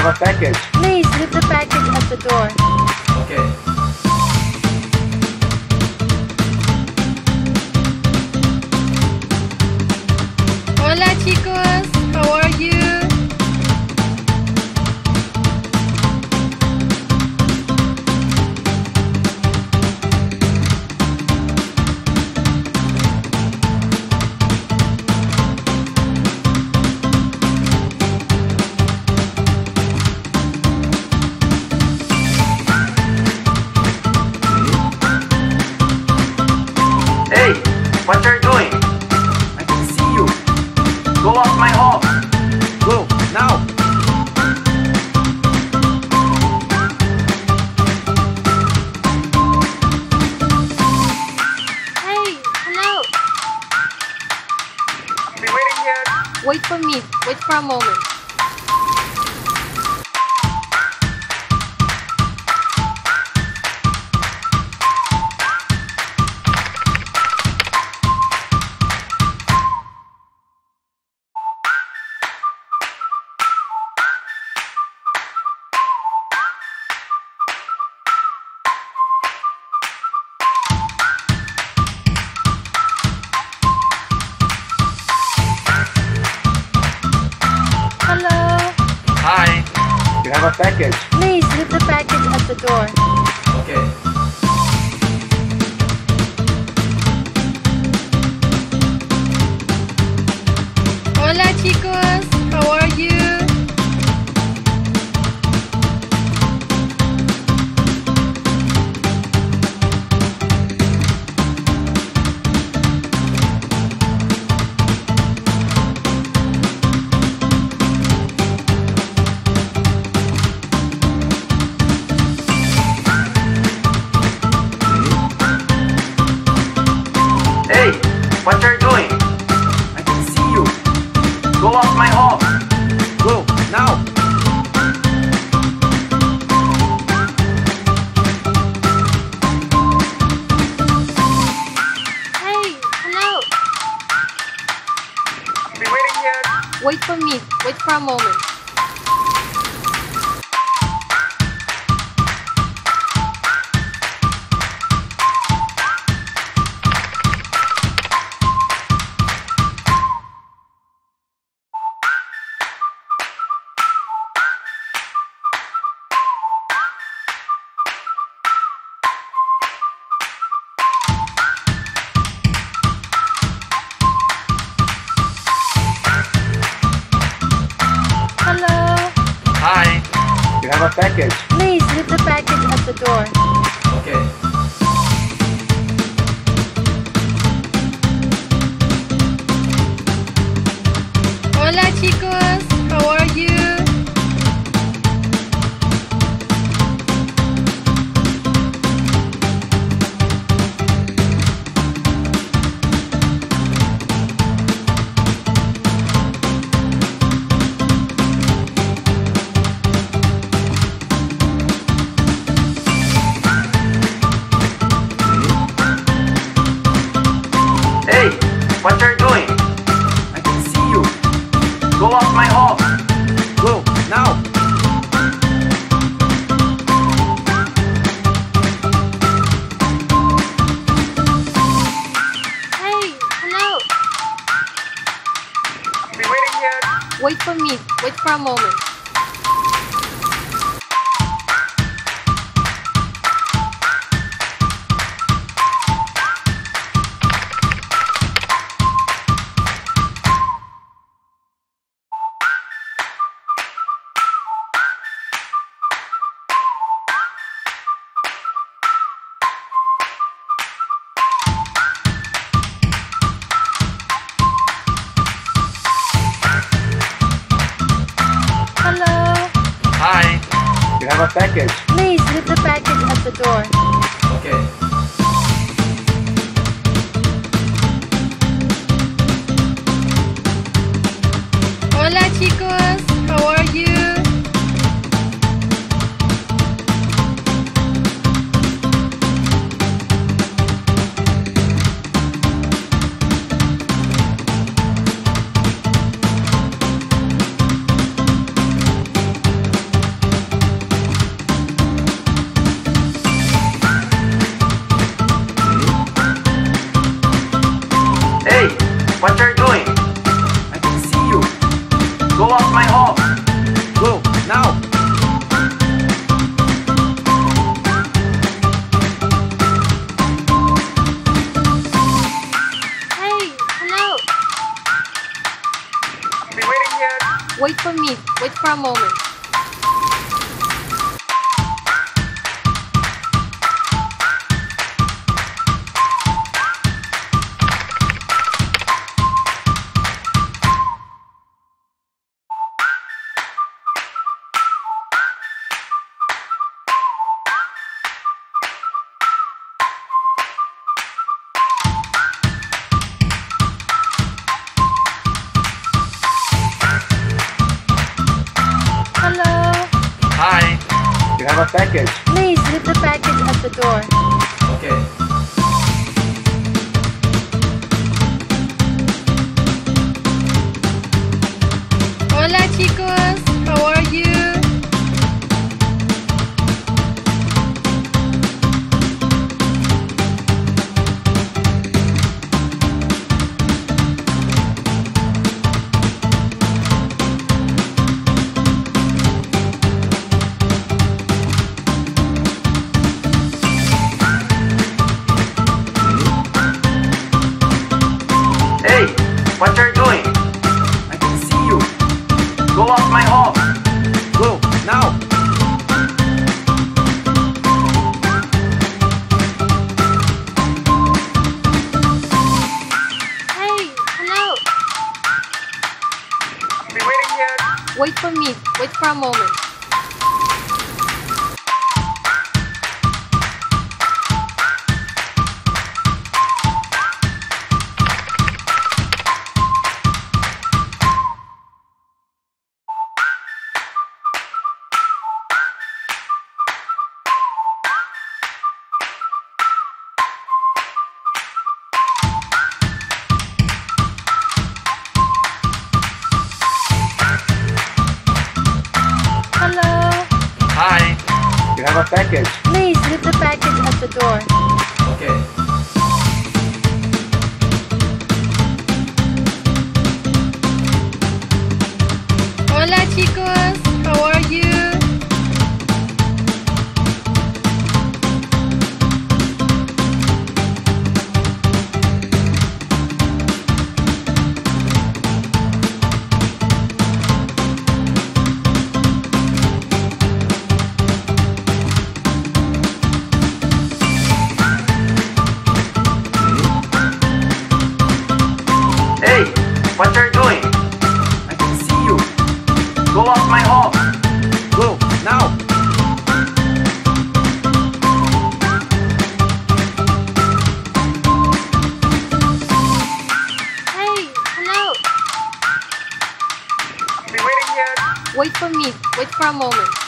have a package. Please leave the package at the door. Okay. Hola chicos, what are you doing? I can see you. Go off my hall. Go, now. Hey, hello. I'll be waiting here. Wait for me. Wait for a moment. Package. Please leave the package at the door. Okay. Off. Go, now. Hey, hello. I'll be waiting here. Wait for me. Wait for a moment. Have a package. Please leave the package at the door. Okay. Hola chicos, how are you? Wait for me. Wait for a moment. Have a package. Please leave the package at the door. Okay. lost my hog. Will, now. Hey, hello. I'll be waiting here. Wait for me. Wait for a moment. Package. Please leave the package at the door. Okay. Hola chicos. Wait for me. Wait for a moment. A package. Please leave the package at the door. Okay. Hola chicos. How are you? Moment.